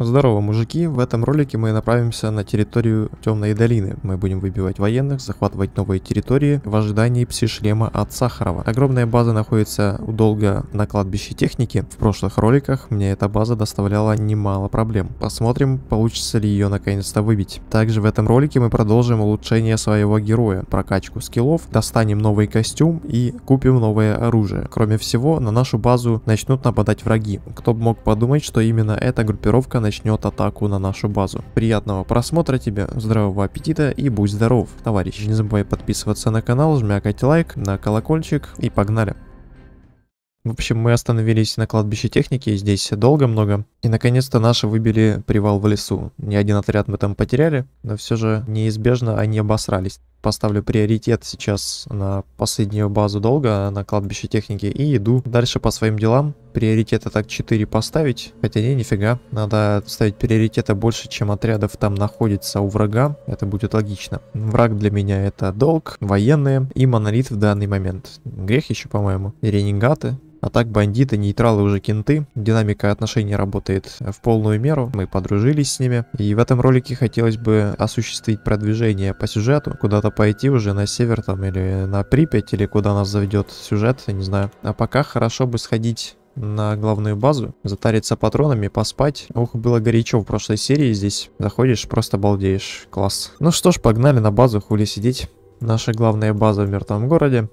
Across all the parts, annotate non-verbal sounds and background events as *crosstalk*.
Здорово, мужики! В этом ролике мы направимся на территорию Темной долины. Мы будем выбивать военных, захватывать новые территории в ожидании пси-шлема от Сахарова. Огромная база находится долго на кладбище техники. В прошлых роликах мне эта база доставляла немало проблем. Посмотрим, получится ли ее наконец-то выбить. Также в этом ролике мы продолжим улучшение своего героя, прокачку скиллов, достанем новый костюм и купим новое оружие. Кроме всего, на нашу базу начнут нападать враги. Кто бы мог подумать, что именно эта группировка начнет атаку на нашу базу. Приятного просмотра тебе, здравого аппетита и будь здоров, товарищ. Не забывай подписываться на канал, жмякать лайк, на колокольчик и погнали. В общем, мы остановились на кладбище техники, здесь долго много. И наконец-то наши выбили привал в лесу. Не один отряд мы там потеряли, но все же неизбежно они обосрались поставлю приоритет сейчас на последнюю базу долга, на кладбище техники, и иду дальше по своим делам. Приоритеты так 4 поставить, хотя не, нифига. Надо ставить приоритеты больше, чем отрядов там находится у врага, это будет логично. Враг для меня это долг, военные и монолит в данный момент. Грех еще, по-моему. Ренегаты, а так бандиты, нейтралы уже кенты. Динамика отношений работает в полную меру. Мы подружились с ними. И в этом ролике хотелось бы осуществить продвижение по сюжету. Куда-то пойти уже на север там или на Припять, или куда нас заведет сюжет, я не знаю. А пока хорошо бы сходить на главную базу, затариться патронами, поспать. Ух, было горячо в прошлой серии здесь. Заходишь, просто балдеешь. Класс. Ну что ж, погнали на базу, хули сидеть. Наша главная база в мертвом городе.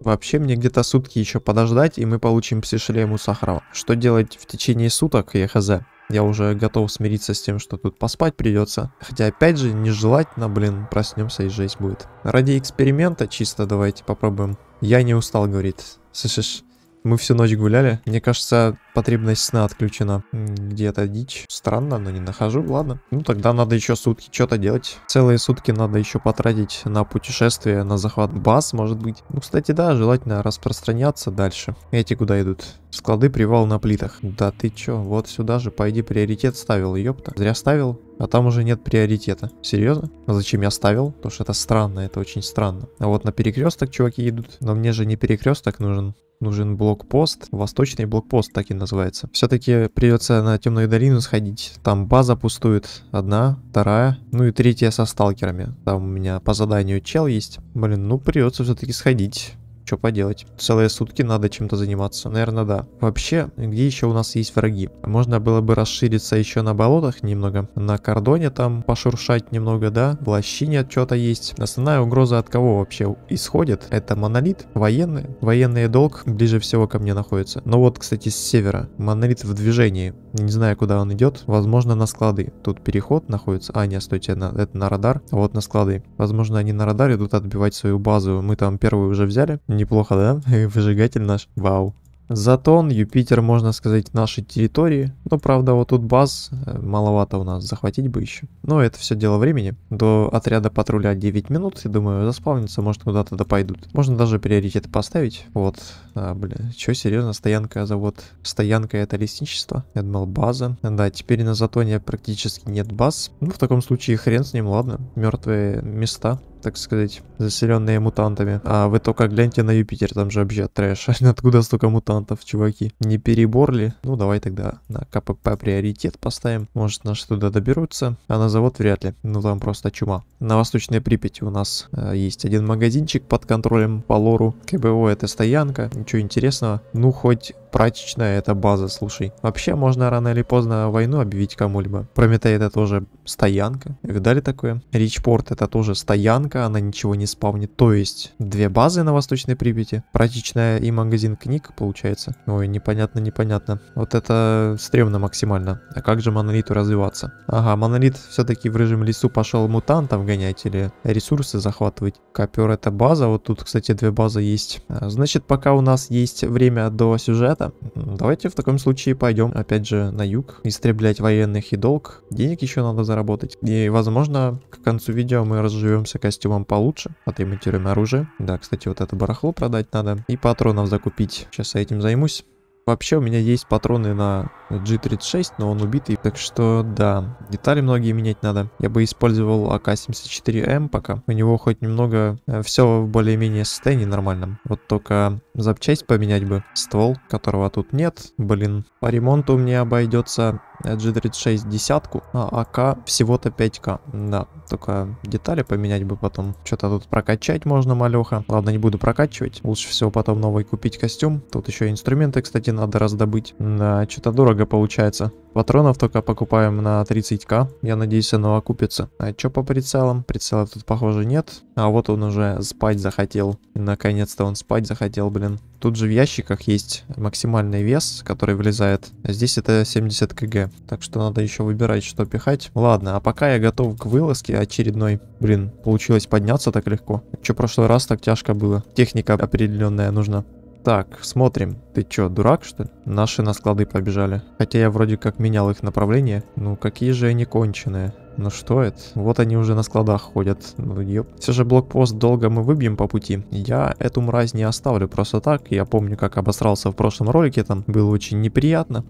Вообще мне где-то сутки еще подождать, и мы получим псишлему Сахарова. Что делать в течение суток, я хз. Я уже готов смириться с тем, что тут поспать придется. Хотя, опять же, нежелательно, блин, проснемся и жесть будет. Ради эксперимента чисто давайте попробуем. Я не устал, говорит. Слышишь? Мы всю ночь гуляли. Мне кажется, потребность сна отключена. Где-то дичь. Странно, но не нахожу. Ладно. Ну, тогда надо еще сутки что-то делать. Целые сутки надо еще потратить на путешествие, на захват баз, может быть. Ну, кстати, да, желательно распространяться дальше. Эти куда идут? Склады привал на плитах. Да ты чё, вот сюда же, пойди приоритет ставил, ёпта. Зря ставил, а там уже нет приоритета. Серьезно? А зачем я ставил? Потому что это странно, это очень странно. А вот на перекресток чуваки идут. Но мне же не перекресток нужен нужен блокпост, восточный блокпост так и называется. Все-таки придется на темную долину сходить. Там база пустует, одна, вторая, ну и третья со сталкерами. Там у меня по заданию чел есть. Блин, ну придется все-таки сходить. Что поделать? Целые сутки надо чем-то заниматься. Наверное, да. Вообще, где еще у нас есть враги? Можно было бы расшириться еще на болотах немного. На кордоне там пошуршать немного, да? В лощине что-то есть. Основная угроза от кого вообще исходит? Это монолит, военные. Военный долг ближе всего ко мне находится. Но вот, кстати, с севера. Монолит в движении. Не знаю, куда он идет. Возможно, на склады. Тут переход находится. А, нет, стойте, на, это на радар. Вот на склады. Возможно, они на радаре идут отбивать свою базу. Мы там первую уже взяли. Неплохо, да? *laughs* Выжигатель наш. Вау. Затон, Юпитер, можно сказать, нашей территории. Но, правда, вот тут баз э, маловато у нас, захватить бы еще. Но это все дело времени. До отряда патруля 9 минут, я думаю, заспавнится, может куда-то да пойдут. Можно даже приоритеты поставить. Вот, а, бля, что, серьезно, стоянка, завод. Стоянка это лесничество. Я думал, база. Да, теперь на Затоне практически нет баз. Ну, в таком случае хрен с ним, ладно. Мертвые места так сказать, заселенные мутантами. А вы только гляньте на Юпитер, там же вообще трэш. *laughs* Откуда столько мутантов, чуваки? Не перебор ли? Ну, давай тогда на КПП приоритет поставим. Может, наши туда доберутся, а на завод вряд ли. Ну, там просто чума. На Восточной Припяти у нас э, есть один магазинчик под контролем по лору. КБО это стоянка, ничего интересного. Ну, хоть прачечная это база, слушай. Вообще можно рано или поздно войну объявить кому-либо. Прометей это тоже стоянка. Видали такое? Ричпорт это тоже стоянка, она ничего не спавнит. То есть две базы на Восточной Припяти. Прачечная и магазин книг получается. Ой, непонятно, непонятно. Вот это стрёмно максимально. А как же монолиту развиваться? Ага, монолит все-таки в режим лесу пошел мутантов гонять или ресурсы захватывать. Копер это база. Вот тут, кстати, две базы есть. А, значит, пока у нас есть время до сюжета, давайте в таком случае пойдем опять же на юг, истреблять военных и долг. Денег еще надо заработать. И возможно к концу видео мы разживемся костюмом получше, отремонтируем оружие. Да, кстати, вот это барахло продать надо. И патронов закупить. Сейчас я этим займусь. Вообще у меня есть патроны на G36, но он убитый, так что да, детали многие менять надо. Я бы использовал АК-74М пока. У него хоть немного э, все в более-менее состоянии нормальном. Вот только Запчасть поменять бы. Ствол, которого тут нет. Блин. По ремонту мне обойдется G36 десятку, а АК всего-то 5к. Да, только детали поменять бы потом. Что-то тут прокачать можно, малеха. Ладно, не буду прокачивать. Лучше всего потом новый купить костюм. Тут еще инструменты, кстати, надо раздобыть. Да, что-то дорого получается. Патронов только покупаем на 30к. Я надеюсь, оно окупится. А что по прицелам? Прицела тут, похоже, нет. А вот он уже спать захотел. Наконец-то он спать захотел, блин. Тут же в ящиках есть максимальный вес, который влезает. Здесь это 70 кг. Так что надо еще выбирать, что пихать. Ладно, а пока я готов к вылазке очередной. Блин, получилось подняться так легко. Че, прошлый раз так тяжко было. Техника определенная нужна. Так, смотрим. Ты чё, дурак, что ли? Наши на склады побежали. Хотя я вроде как менял их направление. Ну, какие же они конченые. Ну что это? Вот они уже на складах ходят. Ну ёп. Все же блокпост долго мы выбьем по пути. Я эту мразь не оставлю просто так. Я помню, как обосрался в прошлом ролике, там было очень неприятно.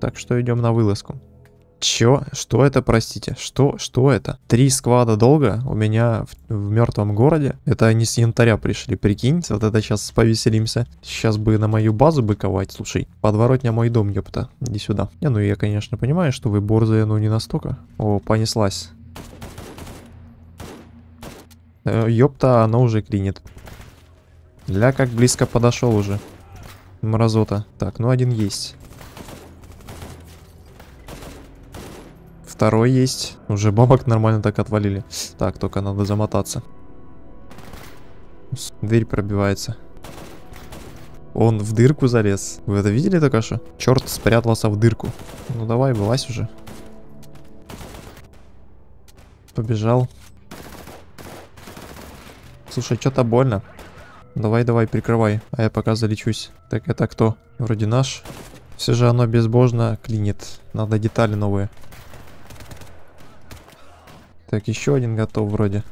Так что идем на вылазку. Чё? Что это, простите? Что? Что это? Три сквада долго у меня в, в мертвом городе. Это они с янтаря пришли, прикинь. Вот это сейчас повеселимся. Сейчас бы на мою базу быковать. Слушай, подворотня мой дом, ёпта. Иди сюда. Не, ну я, конечно, понимаю, что вы борзые, но не настолько. О, понеслась. Э, ёпта, она уже клинит. Ля, как близко подошел уже. Мразота. Так, ну один есть. Второй есть. Уже бабок нормально так отвалили. Так, только надо замотаться. Дверь пробивается. Он в дырку залез. Вы это видели только что? Черт спрятался в дырку. Ну давай, вылазь уже. Побежал. Слушай, что-то больно. Давай, давай, прикрывай. А я пока залечусь. Так, это кто? Вроде наш. Все же оно безбожно клинит. Надо детали новые. Так, еще один готов вроде.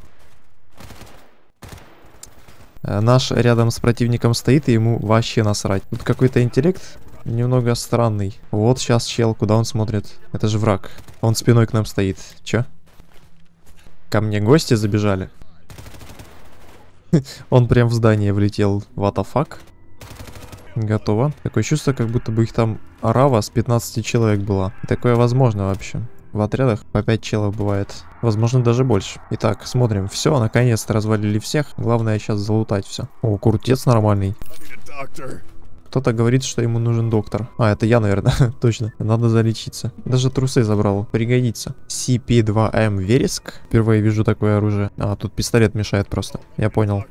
Э, наш рядом с противником стоит, и ему вообще насрать. Тут какой-то интеллект немного странный. Вот сейчас чел, куда он смотрит? Это же враг. Он спиной к нам стоит. Че? Ко мне гости забежали. *laughs* Он прям в здание влетел. What the fuck? Готово. Такое чувство, как будто бы их там арава с 15 человек была. Такое возможно вообще. В отрядах по 5 челов бывает. Возможно, даже больше. Итак, смотрим. Все, наконец-то развалили всех. Главное сейчас залутать все. О, куртец нормальный. Кто-то говорит, что ему нужен доктор. А, это я, наверное. *laughs* Точно. Надо залечиться. Даже трусы забрал. Пригодится. CP2M Вереск. Впервые вижу такое оружие. А, тут пистолет мешает просто. Я понял.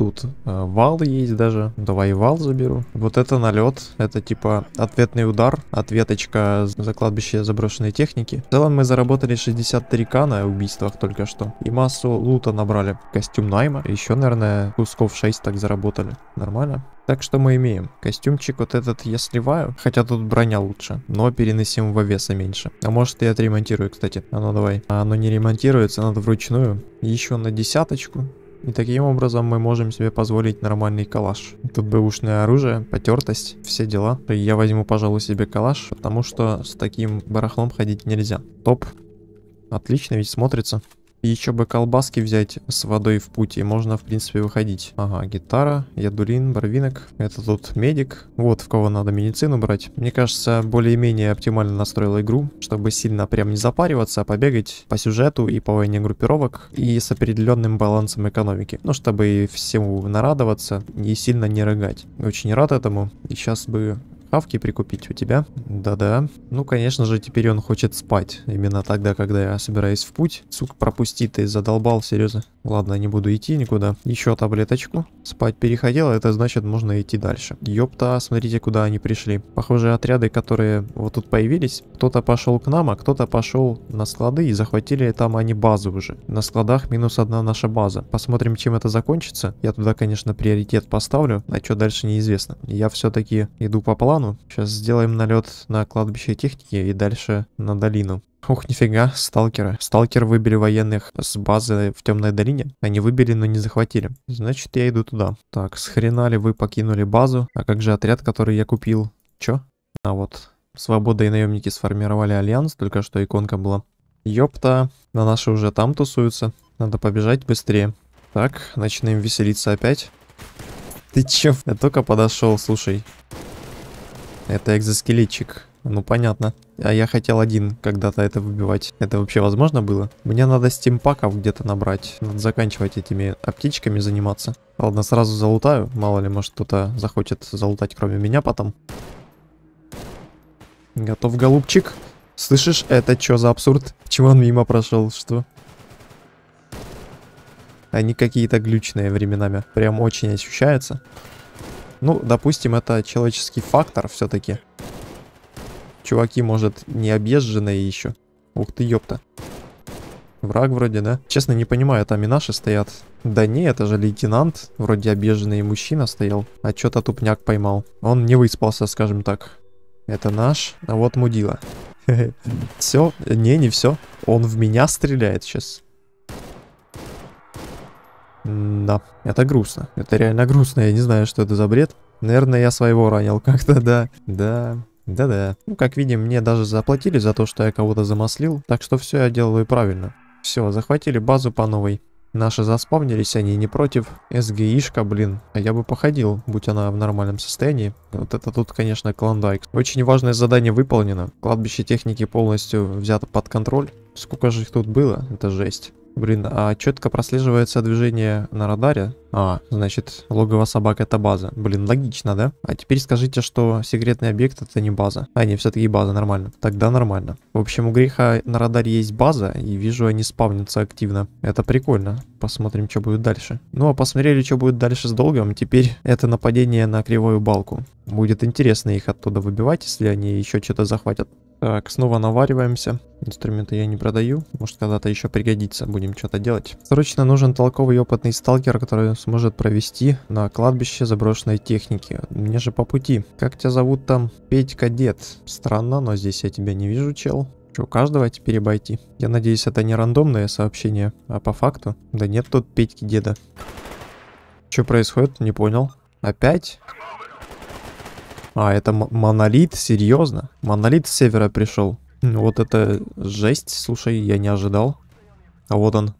Тут э, вал есть даже. Давай вал заберу. Вот это налет. Это типа ответный удар. Ответочка за кладбище заброшенной техники. В целом мы заработали 63к на убийствах только что. И массу лута набрали. Костюм найма. Еще, наверное, кусков 6 так заработали. Нормально. Так что мы имеем. Костюмчик вот этот я сливаю. Хотя тут броня лучше. Но переносимого веса меньше. А может я отремонтирую, кстати. А ну давай. А оно не ремонтируется, надо вручную. Еще на десяточку. И таким образом мы можем себе позволить нормальный калаш. Тут бэушное оружие, потертость, все дела. Я возьму, пожалуй, себе калаш, потому что с таким барахлом ходить нельзя. Топ. Отлично ведь смотрится. Еще бы колбаски взять с водой в путь, и можно, в принципе, выходить. Ага, гитара, ядулин, барвинок. Это тут медик. Вот в кого надо медицину брать. Мне кажется, более-менее оптимально настроил игру, чтобы сильно прям не запариваться, а побегать по сюжету и по войне группировок, и с определенным балансом экономики. Ну, чтобы всему нарадоваться и сильно не рыгать. Очень рад этому. И сейчас бы Хавки прикупить у тебя? Да-да. Ну, конечно же, теперь он хочет спать. Именно тогда, когда я собираюсь в путь. Сука, пропусти ты, задолбал, серьезно. Ладно, не буду идти никуда. Еще таблеточку. Спать переходил, это значит можно идти дальше. Ёпта, смотрите, куда они пришли. Похоже, отряды, которые вот тут появились, кто-то пошел к нам, а кто-то пошел на склады и захватили там они базу уже. На складах минус одна наша база. Посмотрим, чем это закончится. Я туда, конечно, приоритет поставлю, а что дальше неизвестно. Я все-таки иду по плану. Сейчас сделаем налет на кладбище техники и дальше на долину. Ух, нифига, сталкеры. Сталкеры выбили военных с базы в Темной долине. Они выбили, но не захватили. Значит, я иду туда. Так, с хрена ли вы покинули базу? А как же отряд, который я купил? Чё? А вот. Свобода и наемники сформировали альянс, только что иконка была. Ёпта, на наши уже там тусуются. Надо побежать быстрее. Так, начинаем веселиться опять. Ты чё? Я только подошел, слушай. Это экзоскелетчик. Ну, понятно. А я хотел один когда-то это выбивать. Это вообще возможно было? Мне надо стимпаков где-то набрать. Надо заканчивать этими аптечками заниматься. Ладно, сразу залутаю. Мало ли, может кто-то захочет залутать кроме меня потом. Готов, голубчик. Слышишь, это что за абсурд? Чего он мимо прошел? Что? Они какие-то глючные временами. Прям очень ощущается. Ну, допустим, это человеческий фактор все-таки. Чуваки, может, не объезженные еще. Ух ты, ёпта. Враг вроде, да? Честно, не понимаю, там и наши стоят. Да не, это же лейтенант. Вроде объезженный мужчина стоял. А что-то тупняк поймал. Он не выспался, скажем так. Это наш, а вот мудила. *laughs* Все, не, не все. Он в меня стреляет сейчас. Да, это грустно. Это реально грустно. Я не знаю, что это за бред. Наверное, я своего ранил *laughs* как-то, да. Да, да-да. Ну, как видим, мне даже заплатили за то, что я кого-то замаслил. Так что все я делаю правильно. Все, захватили базу по новой. Наши заспавнились, они не против. СГИшка, блин. А я бы походил, будь она в нормальном состоянии. Вот это тут, конечно, клондайк. Очень важное задание выполнено. Кладбище техники полностью взято под контроль. Сколько же их тут было? Это жесть. Блин, а четко прослеживается движение на радаре. А, значит, логово собак это база. Блин, логично, да? А теперь скажите, что секретный объект это не база. А, не, все-таки база, нормально. Тогда нормально. В общем, у греха на радаре есть база, и вижу, они спавнятся активно. Это прикольно. Посмотрим, что будет дальше. Ну, а посмотрели, что будет дальше с долгом. Теперь это нападение на кривую балку. Будет интересно их оттуда выбивать, если они еще что-то захватят. Так, снова навариваемся. Инструменты я не продаю. Может, когда-то еще пригодится. Будем что-то делать. Срочно нужен толковый опытный сталкер, который сможет провести на кладбище заброшенной техники. Мне же по пути. Как тебя зовут там? Петь Кадет. Странно, но здесь я тебя не вижу, чел. Что, каждого теперь обойти? Я надеюсь, это не рандомное сообщение, а по факту. Да нет тут Петьки деда. Что происходит? Не понял. Опять? А, это монолит? Серьезно? Монолит с севера пришел. Вот это жесть, слушай, я не ожидал. А вот он.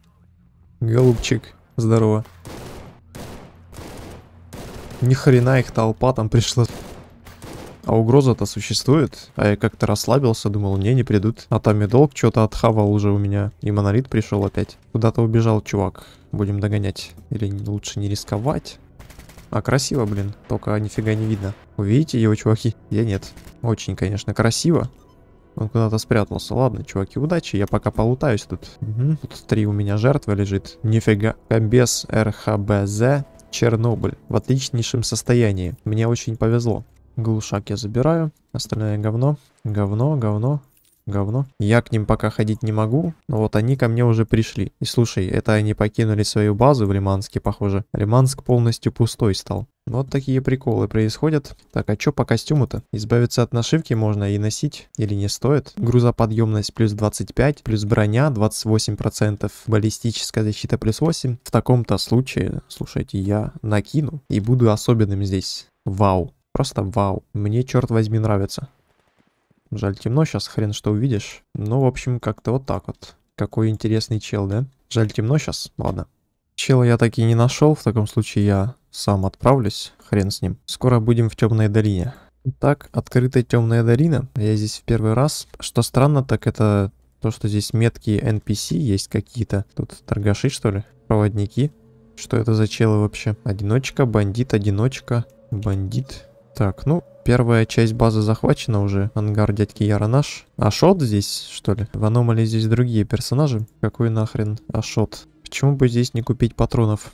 Голубчик, здорово. Ни хрена их толпа там пришла. А угроза-то существует? А я как-то расслабился, думал, не, не придут. А там и что-то отхавал уже у меня. И монолит пришел опять. Куда-то убежал чувак. Будем догонять. Или лучше не рисковать? А красиво, блин. Только нифига не видно. Увидите его, чуваки? Я нет. Очень, конечно, красиво. Он куда-то спрятался. Ладно, чуваки, удачи. Я пока полутаюсь тут. Угу. Тут три у меня жертвы лежит. Нифига. Комбез РХБЗ Чернобыль. В отличнейшем состоянии. Мне очень повезло. Глушак я забираю. Остальное говно. Говно, говно говно. Я к ним пока ходить не могу, но вот они ко мне уже пришли. И слушай, это они покинули свою базу в Лиманске, похоже. Лиманск полностью пустой стал. Вот такие приколы происходят. Так, а что по костюму-то? Избавиться от нашивки можно и носить, или не стоит? Грузоподъемность плюс 25, плюс броня 28%, баллистическая защита плюс 8. В таком-то случае, слушайте, я накину и буду особенным здесь. Вау. Просто вау. Мне, черт возьми, нравится. Жаль, темно, сейчас хрен что увидишь. Ну, в общем, как-то вот так вот. Какой интересный чел, да? Жаль, темно сейчас, ладно. Чела я так и не нашел, в таком случае я сам отправлюсь, хрен с ним. Скоро будем в темной долине. Итак, открытая темная долина. Я здесь в первый раз. Что странно, так это то, что здесь метки NPC есть какие-то. Тут торгаши, что ли? Проводники. Что это за челы вообще? Одиночка, бандит, одиночка, бандит. Так, ну, Первая часть базы захвачена уже. Ангар дядьки Яра наш. Ашот здесь, что ли? В аномалии здесь другие персонажи. Какой нахрен Ашот? Почему бы здесь не купить патронов?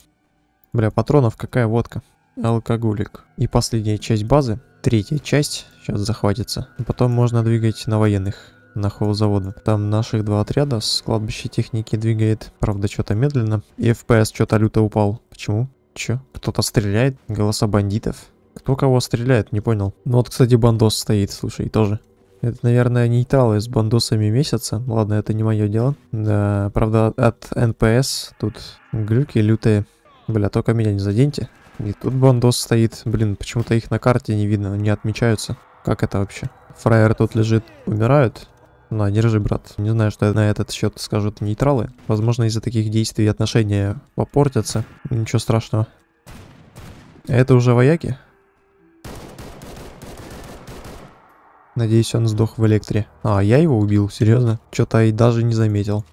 Бля, патронов какая водка? Алкоголик. И последняя часть базы. Третья часть сейчас захватится. Потом можно двигать на военных на холозавода. Там наших два отряда с кладбища техники двигает. Правда, что-то медленно. И FPS что-то люто упал. Почему? Че? Кто-то стреляет? Голоса бандитов? Кто кого стреляет, не понял. Ну вот, кстати, бандос стоит, слушай, тоже. Это, наверное, нейтралы с бандосами месятся. Ладно, это не мое дело. Да, правда, от НПС тут глюки лютые. Бля, только меня не заденьте. И тут бандос стоит. Блин, почему-то их на карте не видно, не отмечаются. Как это вообще? Фраер тут лежит, умирают? На, держи, брат. Не знаю, что на этот счет скажут нейтралы. Возможно, из-за таких действий отношения попортятся. Ничего страшного. Это уже вояки? Надеюсь, он сдох в электре. А, я его убил, серьезно? Что-то и даже не заметил.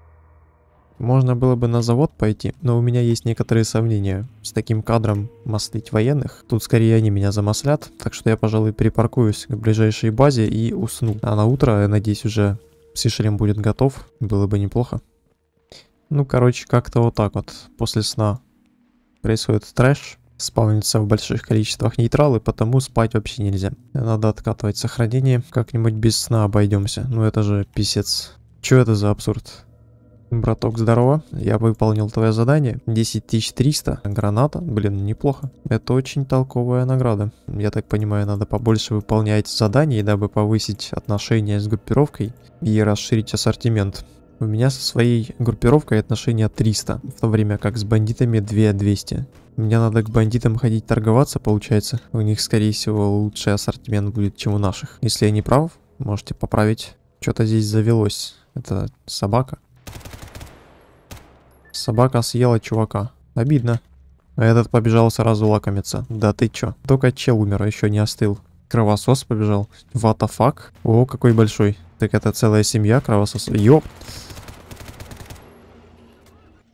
Можно было бы на завод пойти, но у меня есть некоторые сомнения. С таким кадром маслить военных, тут скорее они меня замаслят, так что я, пожалуй, припаркуюсь к ближайшей базе и усну. А на утро, я надеюсь, уже псишлем будет готов, было бы неплохо. Ну, короче, как-то вот так вот, после сна происходит трэш, спавнится в больших количествах нейтралы, потому спать вообще нельзя. Надо откатывать сохранение, как-нибудь без сна обойдемся. Ну это же писец. Чё это за абсурд? Браток, здорово. Я выполнил твое задание. 10300. Граната. Блин, неплохо. Это очень толковая награда. Я так понимаю, надо побольше выполнять заданий, дабы повысить отношения с группировкой и расширить ассортимент. У меня со своей группировкой отношения 300, в то время как с бандитами 2200. Мне надо к бандитам ходить торговаться, получается. У них, скорее всего, лучший ассортимент будет, чем у наших. Если я не прав, можете поправить. Что-то здесь завелось. Это собака. Собака съела чувака. Обидно. А этот побежал сразу лакомиться. Да ты чё? Только чел умер, а еще не остыл. Кровосос побежал. Fuck? О, какой большой. Так это целая семья кровососов. Ёп.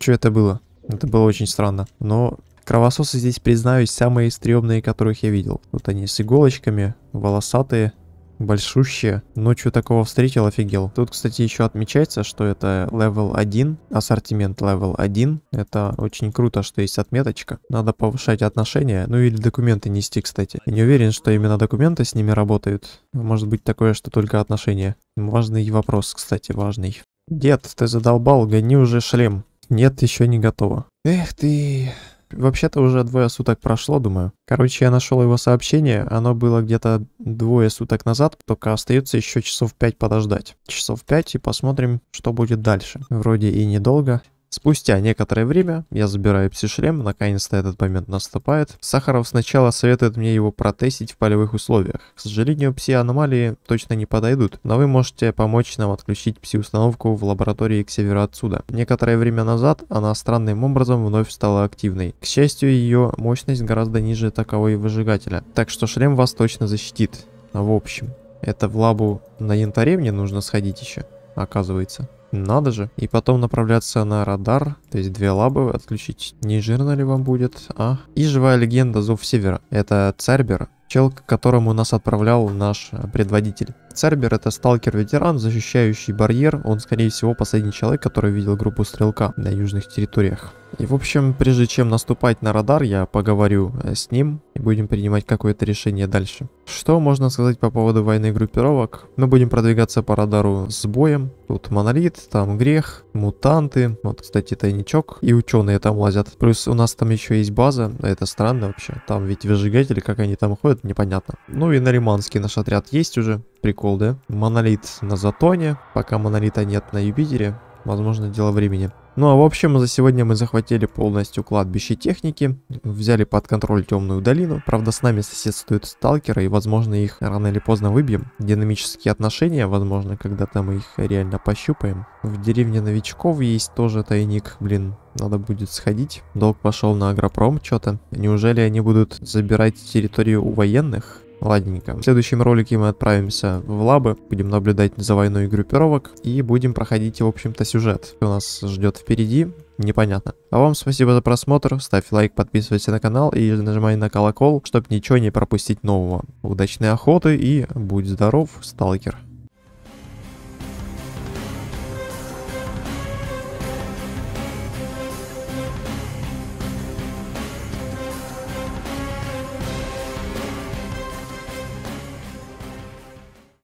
Что это было? Это было очень странно. Но кровососы здесь, признаюсь, самые стрёмные, которых я видел. Вот они с иголочками, волосатые, большущие. Что такого встретил, офигел. Тут, кстати, еще отмечается, что это level 1, ассортимент level 1. Это очень круто, что есть отметочка. Надо повышать отношения, ну или документы нести, кстати. Я не уверен, что именно документы с ними работают. Может быть такое, что только отношения. Важный вопрос, кстати, важный. Дед, ты задолбал, гони уже шлем. Нет, еще не готово. Эх ты... Вообще-то уже двое суток прошло, думаю. Короче, я нашел его сообщение, оно было где-то двое суток назад, только остается еще часов пять подождать. Часов пять и посмотрим, что будет дальше. Вроде и недолго. Спустя некоторое время я забираю пси-шлем, наконец-то этот момент наступает. Сахаров сначала советует мне его протестить в полевых условиях. К сожалению, пси-аномалии точно не подойдут, но вы можете помочь нам отключить пси-установку в лаборатории к северу отсюда. Некоторое время назад она странным образом вновь стала активной. К счастью, ее мощность гораздо ниже таковой выжигателя, так что шлем вас точно защитит. В общем, это в лабу на янтаре мне нужно сходить еще, оказывается. Надо же. И потом направляться на радар, то есть две лабы отключить. Не жирно ли вам будет, а? И живая легенда Зов Севера. Это Цербер, чел, к которому нас отправлял наш предводитель. Цербер это сталкер-ветеран, защищающий барьер. Он, скорее всего, последний человек, который видел группу стрелка на южных территориях. И, в общем, прежде чем наступать на радар, я поговорю э, с ним и будем принимать какое-то решение дальше. Что можно сказать по поводу войны группировок? Мы будем продвигаться по радару с боем. Тут монолит, там грех, мутанты. Вот, кстати, тайничок. И ученые там лазят. Плюс у нас там еще есть база. Это странно вообще. Там ведь выжигатели, как они там ходят, непонятно. Ну и Нариманский наш отряд есть уже. Прикол, да? Монолит на Затоне. Пока монолита нет на Юпитере. Возможно, дело времени. Ну а в общем, за сегодня мы захватили полностью кладбище техники, взяли под контроль темную долину, правда с нами соседствуют сталкеры и возможно их рано или поздно выбьем. Динамические отношения, возможно, когда-то мы их реально пощупаем. В деревне новичков есть тоже тайник, блин, надо будет сходить. Долг пошел на агропром что-то. Неужели они будут забирать территорию у военных? Ладненько. В следующем ролике мы отправимся в лабы, будем наблюдать за войной группировок и будем проходить, в общем-то, сюжет. Что нас ждет впереди, непонятно. А вам спасибо за просмотр, ставь лайк, подписывайся на канал и нажимай на колокол, чтобы ничего не пропустить нового. Удачной охоты и будь здоров, сталкер.